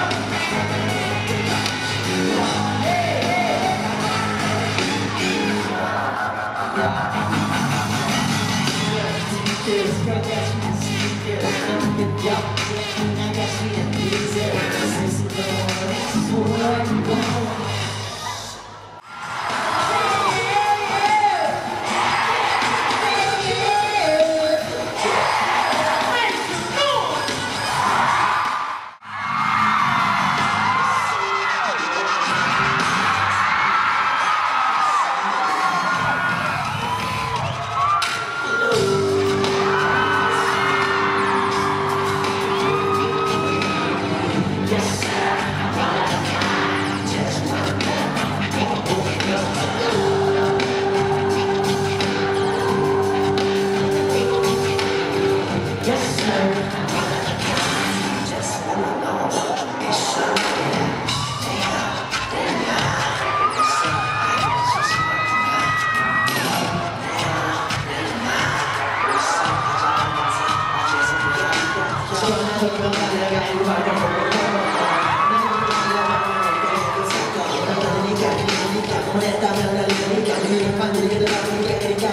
Yeah.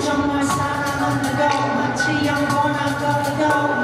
정말 사랑하는 거 마치 영원한 거리도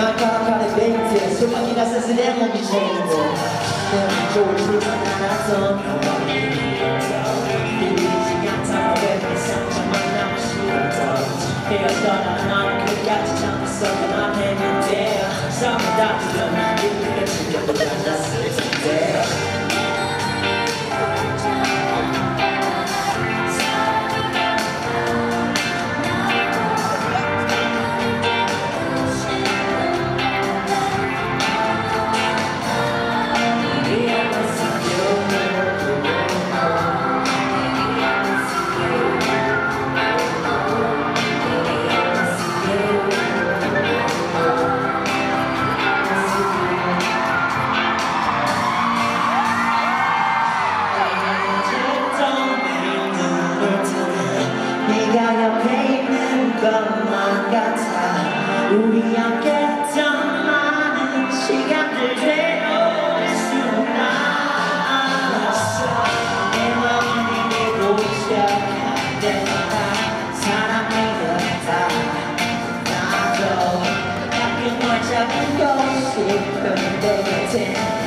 깜깜하는 데이트에 소박이가 쓸쓸해고 미쳐있는 거 내가 좋은 출발을 알았어 깨었더라 난 끝까지 참았어 그만했는데 싸움이 다 들려 난 이렇게 죽여도 만났어 等再见。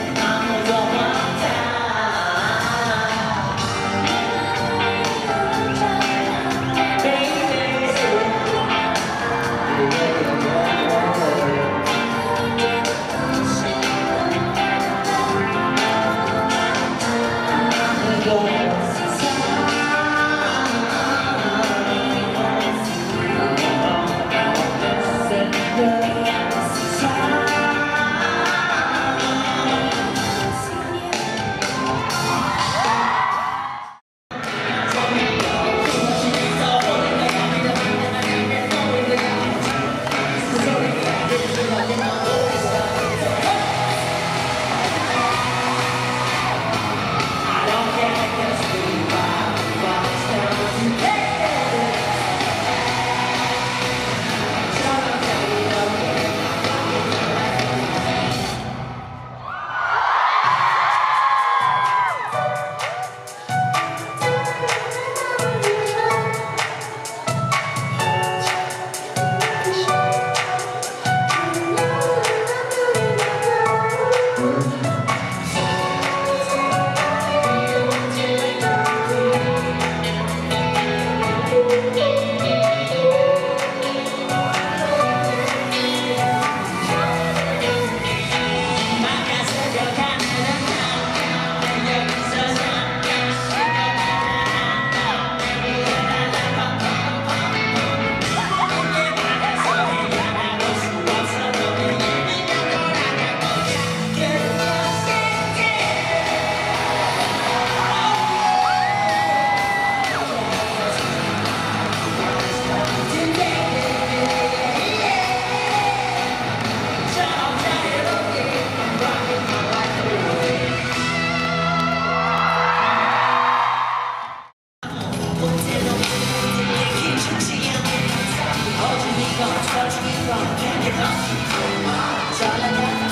gonna touch me from getting up. Trying to